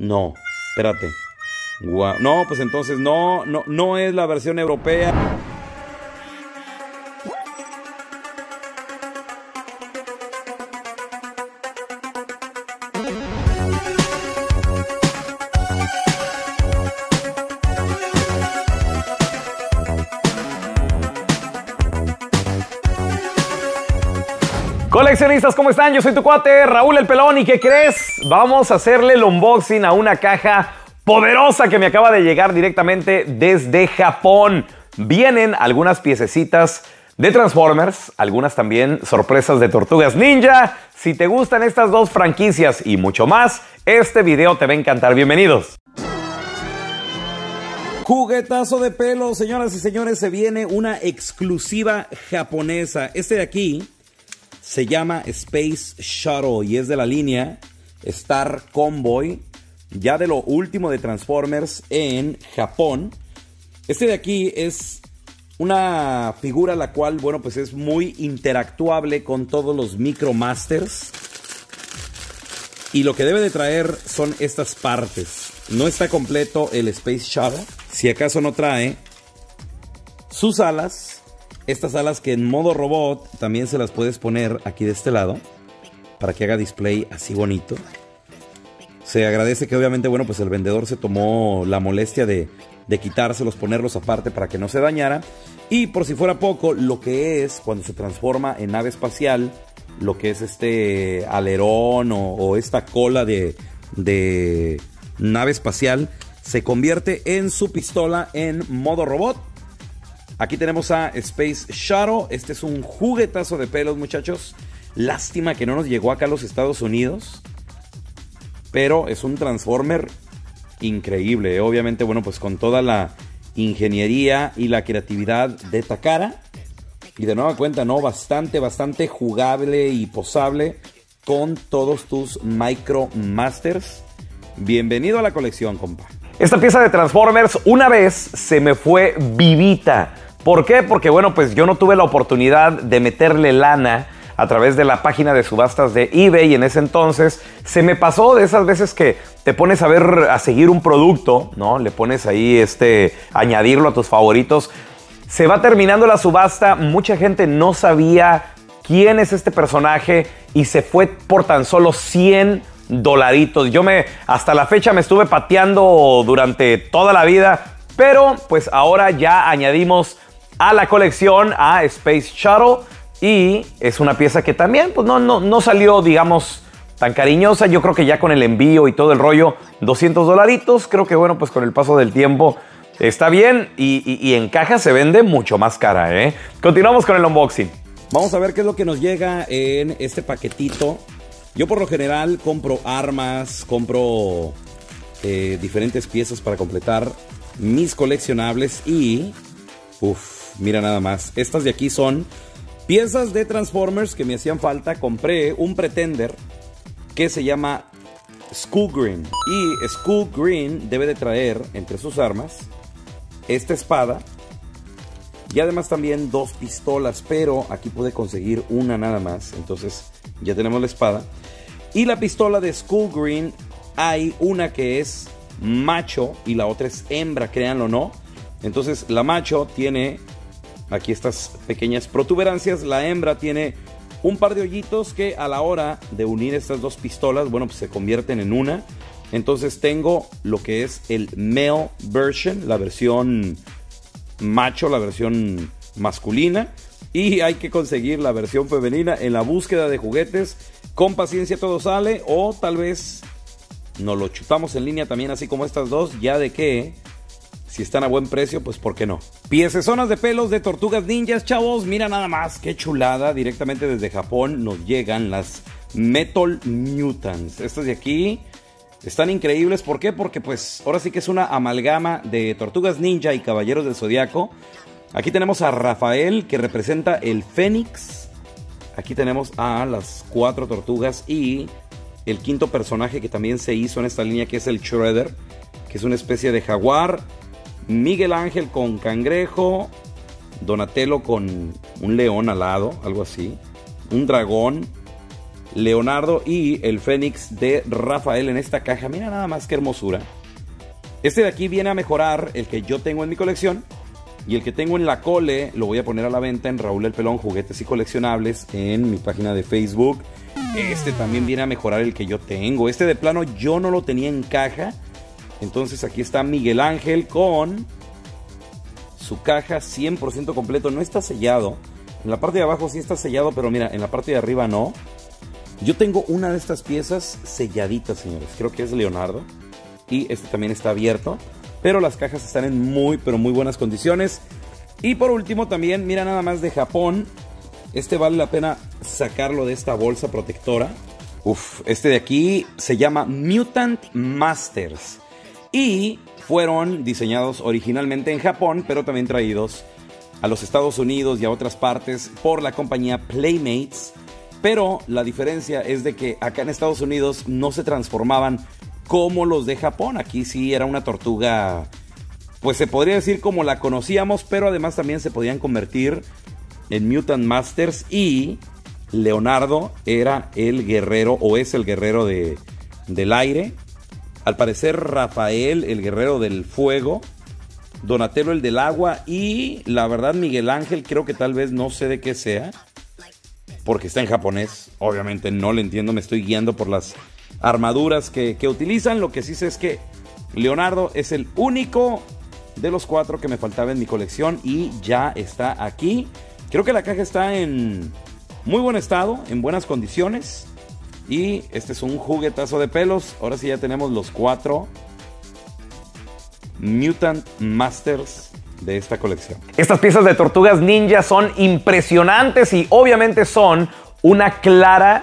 No, espérate. No, pues entonces no, no, no es la versión europea. Coleccionistas, ¿cómo están? Yo soy tu cuate, Raúl el Pelón, ¿y qué crees? Vamos a hacerle el unboxing a una caja poderosa que me acaba de llegar directamente desde Japón. Vienen algunas piececitas de Transformers, algunas también sorpresas de Tortugas Ninja. Si te gustan estas dos franquicias y mucho más, este video te va a encantar. Bienvenidos. Juguetazo de pelo, señoras y señores, se viene una exclusiva japonesa. Este de aquí se llama Space Shuttle y es de la línea Star Convoy, ya de lo último de Transformers en Japón. Este de aquí es una figura la cual, bueno, pues es muy interactuable con todos los Micromasters. Y lo que debe de traer son estas partes. No está completo el Space Shuttle. Si acaso no trae sus alas, estas alas que en modo robot también se las puedes poner aquí de este lado para que haga display así bonito. Se agradece que obviamente, bueno, pues el vendedor se tomó la molestia de, de quitárselos, ponerlos aparte para que no se dañara. Y por si fuera poco, lo que es cuando se transforma en nave espacial, lo que es este alerón o, esta cola de, de nave espacial, se convierte en su pistola en modo robot Aquí tenemos a Space Shuttle. Este es un juguetazo de pelos, muchachos. Lástima que no nos llegó acá a los Estados Unidos. Pero es un Transformer increíble. Obviamente, bueno, pues con toda la ingeniería y la creatividad de Takara. Y de nueva cuenta, ¿no? Bastante, bastante jugable y posable con todos tus Micro Masters. Bienvenido a la colección, compa. Esta pieza de Transformers una vez se me fue vivita. ¿Por qué? Porque bueno, pues yo no tuve la oportunidad de meterle lana a través de la página de subastas de eBay en ese entonces se me pasó de esas veces que te pones a ver a seguir un producto, ¿no? Le pones ahí este añadirlo a tus favoritos. Se va terminando la subasta, mucha gente no sabía quién es este personaje y se fue por tan solo 100 dolaritos. Yo me hasta la fecha me estuve pateando durante toda la vida, pero pues ahora ya añadimos a la colección a Space Shuttle y es una pieza que también pues, no, no, no salió, digamos, tan cariñosa. Yo creo que ya con el envío y todo el rollo, 200 dolaritos, creo que bueno, pues con el paso del tiempo está bien y, en caja se vende mucho más cara. ¿eh? Continuamos con el unboxing. Vamos a ver qué es lo que nos llega en este paquetito. Yo por lo general compro armas, compro eh, diferentes piezas para completar mis coleccionables y... Uf, Mira nada más. Estas de aquí son piezas de Transformers que me hacían falta. Compré un Pretender que se llama School Green. Y School Green debe de traer entre sus armas esta espada. Y además también dos pistolas. Pero aquí pude conseguir una nada más. Entonces ya tenemos la espada. Y la pistola de School Green hay una que es macho y la otra es hembra, créanlo o no. Entonces la macho tiene aquí estas pequeñas protuberancias. La hembra tiene un par de hoyitos que a la hora de unir estas dos pistolas, bueno, pues se convierten en una. Entonces tengo lo que es el male version, la versión macho, la versión masculina. Y hay que conseguir la versión femenina en la búsqueda de juguetes. Con paciencia todo sale. O tal vez nos lo chutamos en línea también, así como estas dos. Ya de que si están a buen precio, pues ¿por qué no? Piecesonas de pelos de tortugas ninjas, chavos. Mira nada más, qué chulada. Directamente desde Japón nos llegan las Metal Mutants. Estas de aquí están increíbles. ¿Por qué? Porque pues ahora sí que es una amalgama de tortugas ninja y caballeros del zodiaco. Aquí tenemos a Rafael que representa el Fénix. Aquí tenemos a las cuatro tortugas y el quinto personaje que también se hizo en esta línea que es el Shredder, que es una especie de jaguar Miguel Ángel con cangrejo, Donatello con un león alado, algo así, un dragón, Leonardo y el Fénix de Rafael en esta caja. Mira nada más que hermosura. Este de aquí viene a mejorar el que yo tengo en mi colección. Y el que tengo en la cole lo voy a poner a la venta en Raúl el Pelón Juguetes y Coleccionables en mi página de Facebook. Este también viene a mejorar el que yo tengo. Este de plano yo no lo tenía en caja. Entonces aquí está Miguel Ángel con su caja 100% completo. No está sellado. En la parte de abajo sí está sellado, pero mira, en la parte de arriba no. Yo tengo una de estas piezas selladitas, señores. Creo que es Leonardo. Y este también está abierto. Pero las cajas están en muy, pero muy buenas condiciones. Y por último también, mira nada más de Japón. Este vale la pena sacarlo de esta bolsa protectora. Uf, este de aquí se llama Mutant Masters. Y fueron diseñados originalmente en Japón, pero también traídos a los Estados Unidos y a otras partes por la compañía Playmates pero la diferencia es de que acá en Estados Unidos no se transformaban como los de Japón. Aquí sí era una tortuga, pues se podría decir como la conocíamos, pero además también se podían convertir en Mutant Masters y Leonardo era el guerrero o es el guerrero de, del aire. Al parecer Rafael el guerrero del fuego. Donatello el del agua y la verdad Miguel Ángel creo que tal vez no sé de qué sea porque está en japonés. Obviamente no le entiendo, me estoy guiando por las armaduras que, utilizan. Lo que sí sé es que Leonardo es el único de los cuatro que me faltaba en mi colección y ya está aquí. Creo que la caja está en muy buen estado, en buenas condiciones. Y este es un juguetazo de pelos. Ahora sí ya tenemos los cuatro Mutant Masters de esta colección. Estas piezas de tortugas ninja son impresionantes y obviamente son una clara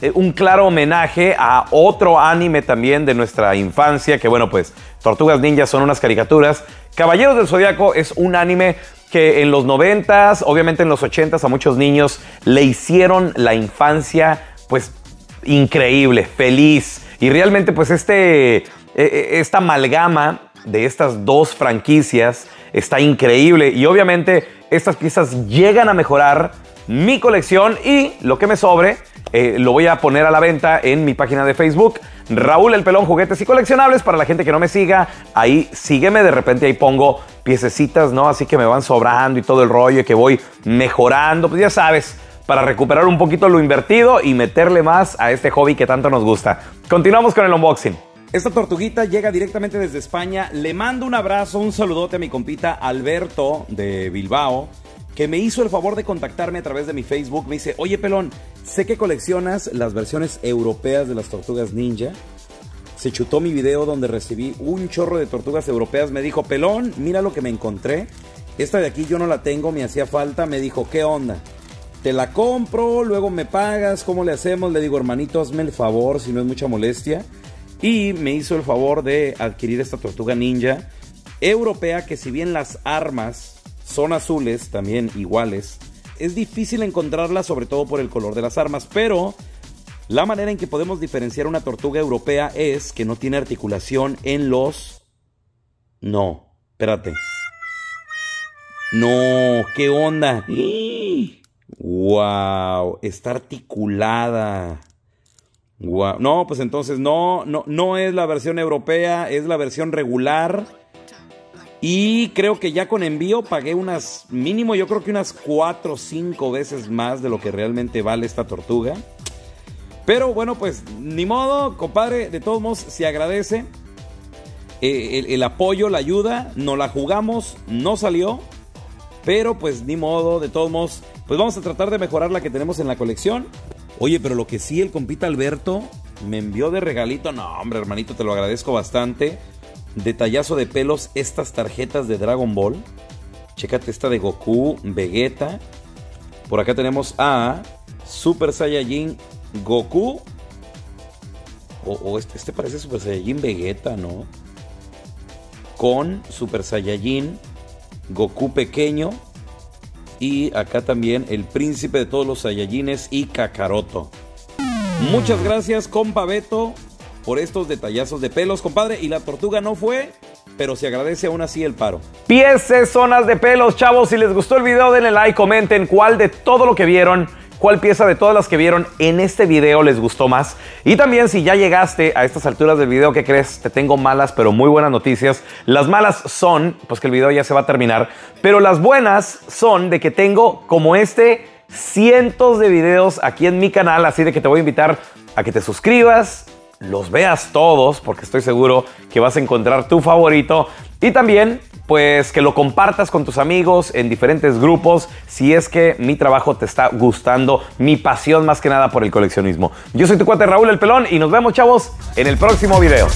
eh, un claro homenaje a otro anime también de nuestra infancia, que bueno, pues Tortugas Ninja son unas caricaturas. Caballeros del Zodiaco es un anime que en los 90s, obviamente en los 80s a muchos niños le hicieron la infancia pues increíble, feliz. Y realmente pues este, e, e, esta amalgama de estas dos franquicias está increíble y obviamente estas piezas llegan a mejorar mi colección y lo que me sobre eh, lo voy a poner a la venta en mi página de Facebook. Raúl el Pelón, juguetes y coleccionables. Para la gente que no me siga, ahí sígueme. De repente ahí pongo piececitas, ¿no? Así que me van sobrando y todo el rollo que voy mejorando. Pues ya sabes, para recuperar un poquito lo invertido y meterle más a este hobby que tanto nos gusta. Continuamos con el unboxing. Esta tortuguita llega directamente desde España. Le mando un abrazo, un saludote a mi compita Alberto de Bilbao, que me hizo el favor de contactarme a través de mi Facebook. Me dice, oye pelón, sé que coleccionas las versiones europeas de las tortugas ninja. Se chutó mi video donde recibí un chorro de tortugas europeas. Me dijo, pelón, mira lo que me encontré. Esta de aquí yo no la tengo, me hacía falta. Me dijo, ¿qué onda? Te la compro, luego me pagas, ¿cómo le hacemos? Le digo, hermanito, hazme el favor, si no es mucha molestia y me hizo el favor de adquirir esta tortuga ninja europea que si bien las armas son azules, también iguales, es difícil encontrarlas sobre todo por el color de las armas, pero la manera en que podemos diferenciar una tortuga europea es que no tiene articulación en los... No, espérate. No, ¿qué onda? ¡Wow! Está articulada. No, pues entonces no, no, no es la versión europea, es la versión regular. Y creo que ya con envío pagué unas, mínimo yo creo que unas 4 o 5 veces más de lo que realmente vale esta tortuga. Pero bueno, pues ni modo, compadre, de todos modos se agradece eh, el, el, apoyo, la ayuda, no la jugamos, no salió. Pero pues ni modo, de todos modos, pues vamos a tratar de mejorar la que tenemos en la colección. Oye, pero lo que sí, el compita Alberto me envió de regalito. No, hombre, hermanito, te lo agradezco bastante. Detallazo de pelos, estas tarjetas de Dragon Ball. Chécate esta de Goku, Vegeta. Por acá tenemos a Super Saiyajin Goku. O, este, este, parece Super Saiyajin Vegeta, ¿no? Con Super Saiyajin Goku pequeño y acá también el príncipe de todos los Saiyajines y Kakaroto. Muchas gracias, compa Beto, por estos detallazos de pelos, compadre. Y la tortuga no fue, pero se agradece aún así el paro. Pieces, zonas de pelos, chavos. Si les gustó el video, denle like, comenten cuál de todo lo que vieron cuál pieza de todas las que vieron en este video les gustó más. Y también si ya llegaste a estas alturas del video, ¿qué crees? Te tengo malas pero muy buenas noticias. Las malas son, pues que el video ya se va a terminar, pero las buenas son de que tengo como este cientos de videos aquí en mi canal, así de que te voy a invitar a que te suscribas, los veas todos, porque estoy seguro que vas a encontrar tu favorito. Y también, pues que lo compartas con tus amigos en diferentes grupos, si es que mi trabajo te está gustando, mi pasión más que nada por el coleccionismo. Yo soy tu cuate Raúl El Pelón y nos vemos, chavos, en el próximo video.